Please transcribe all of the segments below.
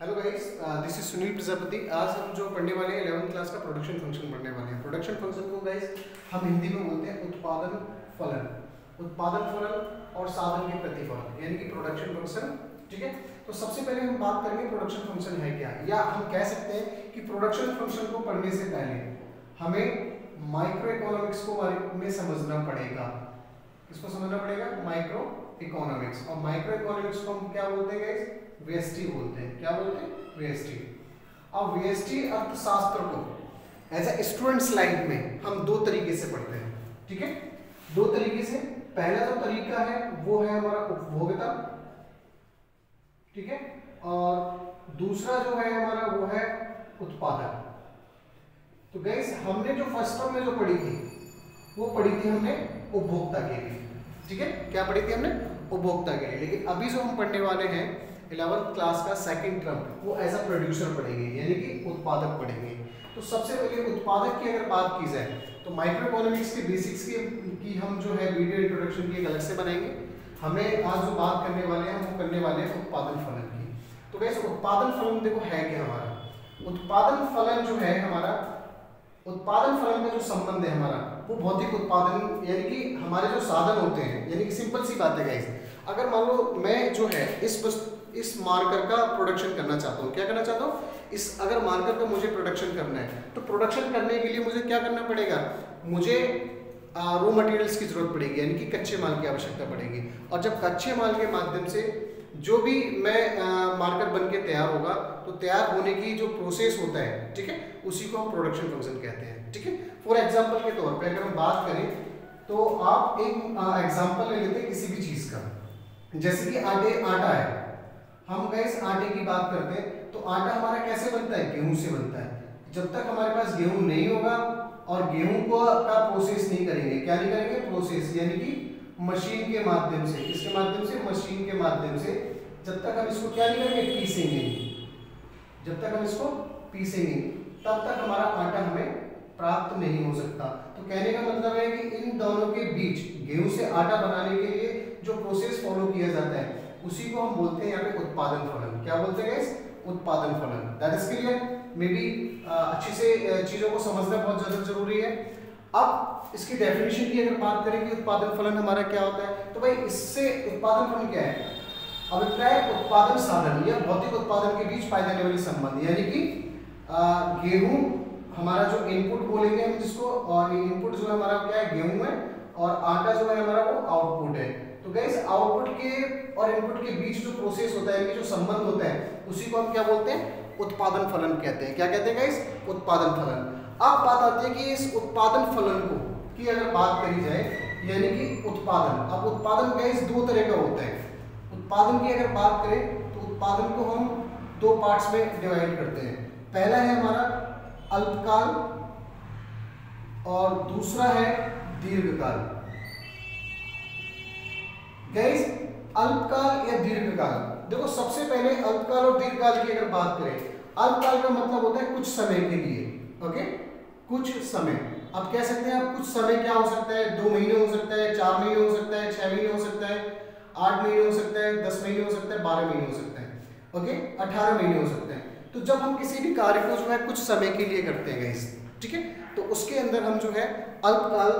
Hello guys this is Sunil Prajapati आज हम जो पढ़ने वाले हैं इलेवंथ क्लास का प्रोडक्शन फ़ंक्शन पढ़ने वाले हैं। प्रोडक्शन फ़ंक्शन को गाइस हम हिंदी में बोलते हैं उत्पादन फलन। उत्पादन फलन और साधन के प्रतिफल, यानी कि प्रोडक्शन फ़ंक्शन ठीक है? तो सबसे पहले हम बात करेंगे प्रोडक्शन फ़ंक्शन है क्या। या हम कह सकते हैं कि प्रोडक्शन फ़ंक्शन को पढ़ने से पहले हमें माइक्रो इकोनॉमिक्स को बारे में समझना पड़ेगा। किसको समझना पड़ेगा? माइक्रो इकोनॉमिक्स और माइक्रो इकोनॉमिक्स को हम क्या बोलते हैं वीएसटी बोलते हैं। क्या बोलते हैं? वीएसटी अब वीएसटी अर्थशास्त्र को एज ए स्टूडेंट्स लाइफ में हम दो तरीके से पढ़ते हैं। ठीक है? दो तरीके से। पहला जो तो तरीका है, वो है हमारा उपभोक्ता। ठीक है? और दूसरा जो है हमारा, वो है उत्पादक तो गैस हमने जो फ़र्स्ट में जो पढ़ी थी, वो पढ़ी थी हमने उपभोक्ता के लिए। ठीक है? क्या पढ़ी थी हमने? उपभोक्ता के लिए। लेकिन अभी जो हम पढ़ने वाले हैं इलेवंथ क्लास का सेकेंड टर्म वो एज अ प्रोड्यूसर पढ़ेंगे यानी कि उत्पादक पढ़ेंगे। तो सबसे पहले उत्पादक की अगर बात की जाए तो माइक्रो इकोनॉमिक्स के बेसिक्स की, की हम जो है वीडियो इंट्रोडक्शन की अलग से बनाएँगे। हमें आज जो बात करने वाले हैं वो करने वाले हैं उत्पादन फलन की। तो कैसे उत्पादन फलन देखो है क्या हमारा? उत्पादन फलन जो है हमारा उत्पादन फलन का जो संबंध है हमारा वो भौतिक उत्पादन यानी कि हमारे जो साधन होते हैं यानी कि सिंपल सी बात है अगर मान लो मैं जो है इस इस मार्कर का प्रोडक्शन करना चाहता हूँ। क्या करना चाहता हूँ? इस अगर मार्कर का मुझे प्रोडक्शन करना है तो प्रोडक्शन करने के लिए मुझे क्या करना पड़ेगा? मुझे रो मटेरियल्स की ज़रूरत पड़ेगी, यानी कि कच्चे माल की आवश्यकता पड़ेगी। और जब कच्चे माल के माध्यम से जो भी मैं मार्कर बन के तैयार होगा तो तैयार होने की जो प्रोसेस होता है, ठीक है, उसी को हम प्रोडक्शन फ़ंक्शन कहते हैं, ठीक है? फॉर एग्ज़ाम्पल के तौर पर अगर हम बात करें तो आप एक एग्ज़ाम्पल ले लेते हैं किसी भी चीज़ का। जैसे कि आटे, आटा है। हम गैस आटे की बात करते हैं तो आटा हमारा कैसे बनता है? गेहूँ से बनता है। जब तक हमारे पास गेहूँ नहीं होगा और गेहूँ को का प्रोसेस नहीं करेंगे, क्या नहीं करेंगे? प्रोसेस यानी कि मशीन के माध्यम से। इसके माध्यम से? मशीन के माध्यम से। जब तक हम इसको क्या नहीं करेंगे? पीसेंगे जब तक हम इसको पीसेंगे तब तक हमारा आटा हमें प्राप्त नहीं हो सकता। तो कहने का मतलब है कि इन दोनों के बीच, गेहूँ से आटा बनाने के लिए जो प्रोसेस फॉलो किया जाता है उसी को हम बोलते हैं यहाँ पे उत्पादन फलन। क्या बोलते हैं उत्पादन फलन। That is clear maybe अच्छी से चीज़ों को समझना बहुत ज़्यादा ज़रूरी है। अब इसकी डेफिनेशन की अगर बात करें कि उत्पादन फलन हमारा क्या होता है तो भाई इससे उत्पादन फलन क्या है? अभिप्राय उत्पादन साधन या भौतिक उत्पादन के बीच पाए जाने वाले संबंध, यानी कि गेहूँ हमारा जो इनपुट बोलेंगे हम जिसको, और इनपुट जो है हमारा क्या है? गेहूँ है, और आटा जो है हमारा वो आउटपुट है। तो गैस आउटपुट के और इनपुट के बीच जो प्रोसेस होता है जो संबंध होता है, उसी को हम क्या बोलते हैं? उत्पादन फलन कहते हैं। क्या कहते हैं गैस उत्पादन फलन। अब बात आती है कि इस उत्पादन फलन को की अगर बात करी जाए, यानी कि उत्पादन। अब उत्पादन गैस दो तरह का होता है। उत्पादन की अगर बात करें तो उत्पादन को हम दो पार्ट्स में डिवाइड करते हैं। पहला है हमारा अल्पकाल और दूसरा है दीर्घकाल। गैस अल्पकाल या दीर्घकाल। देखो, सबसे पहले अल्पकाल और दीर्घकाल की अगर बात करें, अल्पकाल का मतलब होता है कुछ समय के लिए ओके कुछ समय। आप कह सकते हैं कुछ समय क्या हो सकता है? दो महीने हो सकता है, चार महीने हो सकता है, छह महीने हो सकता है, आठ महीने हो सकता है, दस महीने हो सकता है, बारह महीने हो सकता है ओके अठारह महीने हो सकते हैं। तो जब हम किसी भी कार्य को जो है कुछ समय के लिए करते हैं गैस ठीक है? तो उसके अंदर हम जो है अल्पकाल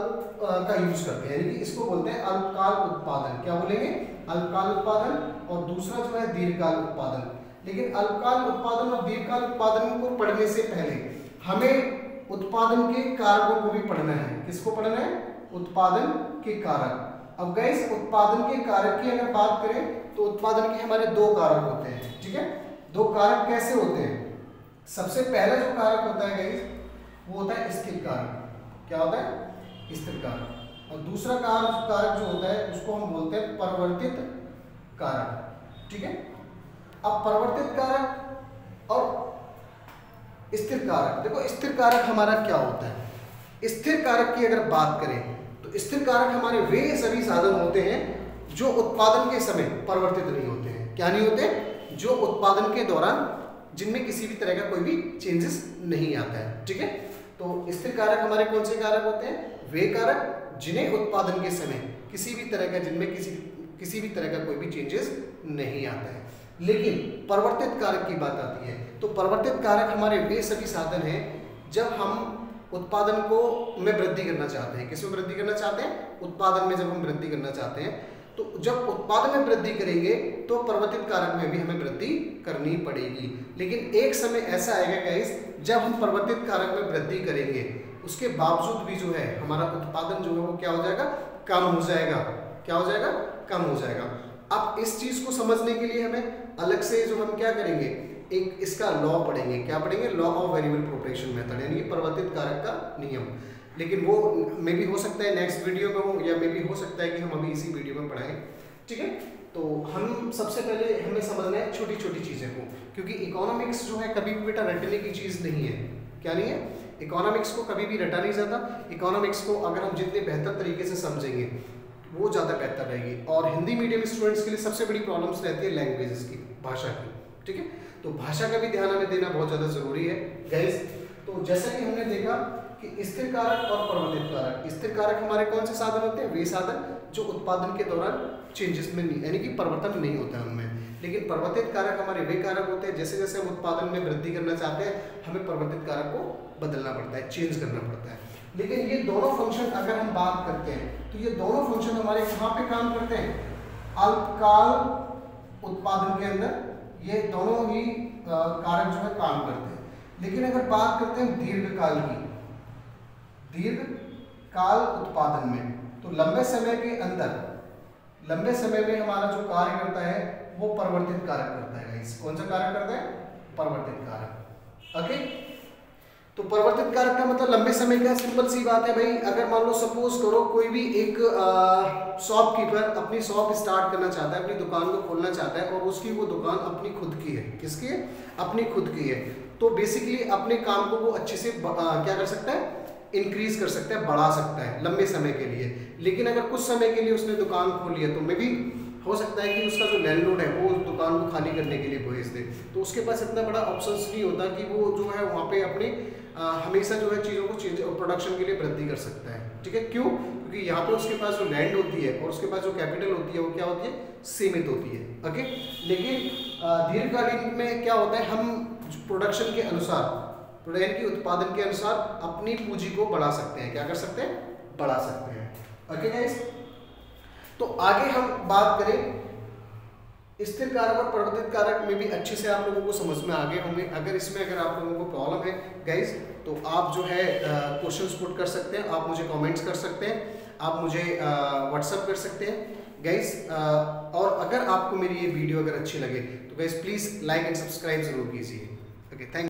का यूज़ करते हैं। यानी कि इसको बोलते हैं अल्पकाल उत्पादन। क्या बोलेंगे? अल्पकाल उत्पादन और दूसरा जो है दीर्घकाल उत्पादन। लेकिन अल्पकाल उत्पादन और दीर्घकाल उत्पादन को पढ़ने से पहले हमें उत्पादन के कारकों को भी पढ़ना है। किसको पढ़ना है? उत्पादन के कारक। अब गैस उत्पादन के कारक की अगर बात करें तो उत्पादन के हमारे दो कारक होते हैं। ठीक है? दो कारक कैसे होते हैं? सबसे पहला जो कारक होता है गैस वो होता है स्थिर कारक। क्या होता है? स्थिर कारक। और दूसरा कारक कारक जो होता है, उसको हम बोलते हैं परिवर्तित कारक। ठीक है? अब परिवर्तित कारक और स्थिर कारक। देखो, स्थिर कारक हमारा क्या होता है? स्थिर कारक की अगर बात करें तो स्थिर कारक हमारे वे सभी साधन होते हैं जो उत्पादन के समय परिवर्तित नहीं होते हैं। क्या नहीं होते? जो उत्पादन के दौरान जिनमें किसी भी तरह का कोई भी चेंजेस नहीं आता है। ठीक है? तो स्थिर कारक हमारे कौन से कारक होते हैं? वे कारक जिन्हें उत्पादन के समय किसी भी तरह का, जिनमें किसी किसी भी तरह का कोई भी चेंजेस नहीं आता है। लेकिन परिवर्तित कारक की बात आती है। तो परिवर्तित कारक हमारे वे सभी साधन हैं, जब हम उत्पादन को में वृद्धि करना चाहते हैं। किसमें वृद्धि करना चाहते हैं? उत्पादन में जब हम वृद्धि करना चाहते हैं तो जब उत्पादन में वृद्धि करेंगे तो परिवर्तित कारक में भी हमें वृद्धि करनी पड़ेगी। लेकिन एक समय ऐसा आएगा गाइस जब हम परिवर्तित कारक में वृद्धि करेंगे, उसके बावजूद भी जो है, हमारा उत्पादन जो है वो क्या हो जाएगा? कम हो जाएगा। क्या हो जाएगा? कम हो जाएगा। अब इस चीज़ को समझने के लिए हमें अलग से जो हम क्या करेंगे, एक इसका लॉ पढ़ेंगे। क्या पढ़ेंगे? Law of variable proportion method यानी परिवर्तित कारक का नियम। लेकिन वो मे भी हो सकता है नेक्स्ट वीडियो में हो, या मे भी हो सकता है कि हम अभी इसी वीडियो में पढ़ाएँ। ठीक है? तो हम सबसे पहले हमें समझना है छोटी छोटी चीज़ें को, क्योंकि इकोनॉमिक्स जो है कभी भी बेटा रटने की चीज़ नहीं है। क्या नहीं है? इकोनॉमिक्स को कभी भी रटा नहीं जाता। इकोनॉमिक्स को अगर हम जितने बेहतर तरीके से समझेंगे, वो ज़्यादा बेहतर रहेगी। और हिंदी मीडियम स्टूडेंट्स के लिए सबसे बड़ी प्रॉब्लम्स रहती है लैंग्वेजेस की, भाषा की। ठीक है? तो भाषा का भी ध्यान हमें देना बहुत ज़्यादा ज़रूरी है। गैस तो जैसा कि हमने देखा कि स्थिर कारक और परिवर्तित कारक। स्थिर कारक हमारे कौन से साधन होते हैं? वे साधन जो उत्पादन के दौरान चेंजेस में नहीं, यानी कि परिवर्तन नहीं होता है उनमें लेकिन परिवर्तित कारक हमारे वे कारक होते हैं, जैसे जैसे हम उत्पादन में वृद्धि करना चाहते हैं, हमें परिवर्तित कारक को बदलना पड़ता है चेंज करना पड़ता है। लेकिन ये दोनों फ़ंक्शन अगर हम बात करते हैं तो ये दोनों फ़ंक्शन हमारे कहाँ पे काम करते हैं? अल्पकाल उत्पादन के अंदर ये दोनों ही कारक जो है काम करते हैं। लेकिन अगर बात करते हैं दीर्घकाल की दीर्घ काल उत्पादन में। तो लंबे समय के अंदर लंबे समय में हमारा जो कार्य करता है वो परिवर्तित कारक करता है। कौन सा कारक करता है? परिवर्तित कारक। ओके तो परिवर्तित कारक का मतलब लंबे समय का सिंपल सी बात है भाई। अगर मान लो सपोज़ करो कोई भी एक शॉपकीपर अपनी शॉप स्टार्ट करना चाहता है अपनी दुकान को खोलना चाहता है और उसकी वो दुकान अपनी खुद की है। किसकी है? अपनी खुद की है। तो बेसिकली अपने काम को वो अच्छे से आ, क्या कर सकता है? इंक्रीज कर सकता है बढ़ा सकता है लंबे समय के लिए। लेकिन अगर कुछ समय के लिए उसने दुकान खोल लिया तो मे भी हो सकता है कि उसका जो लैंडलॉर्ड है वो उस दुकान को खाली करने के लिए भेज दे। तो उसके पास इतना बड़ा ऑप्शन नहीं होता कि वो जो है वहाँ पे अपने आ, हमेशा जो है चीज़ों को चेंज प्रोडक्शन के लिए वृद्धि कर सकता है। ठीक है? क्यों? क्योंकि यहाँ पे उसके पास जो लैंड होती है और उसके पास जो कैपिटल होती है वो क्या होती है? सीमित होती है। ओके लेकिन दीर्घकालीन में क्या होता है? हम प्रोडक्शन के अनुसार प्रोडक्शन के उत्पादन के अनुसार अपनी पूंजी को बढ़ा सकते हैं। क्या कर सकते हैं? बढ़ा सकते हैं। ओके गाइस तो आगे हम बात करें। स्थिर कारक और परिवर्तित कारक में भी अच्छे से आप लोगों को समझ में आगे होंगे। अगर इसमें अगर आप लोगों को प्रॉब्लम है गाइस तो आप जो है क्वेश्चंस पुट कर सकते हैं। आप मुझे कमेंट्स कर सकते हैं। आप मुझे व्हाट्सअप कर सकते हैं। गाइस और अगर आपको मेरी ये वीडियो अगर अच्छी लगे तो guys please like and subscribe ज़रूर कीजिए। Okay thank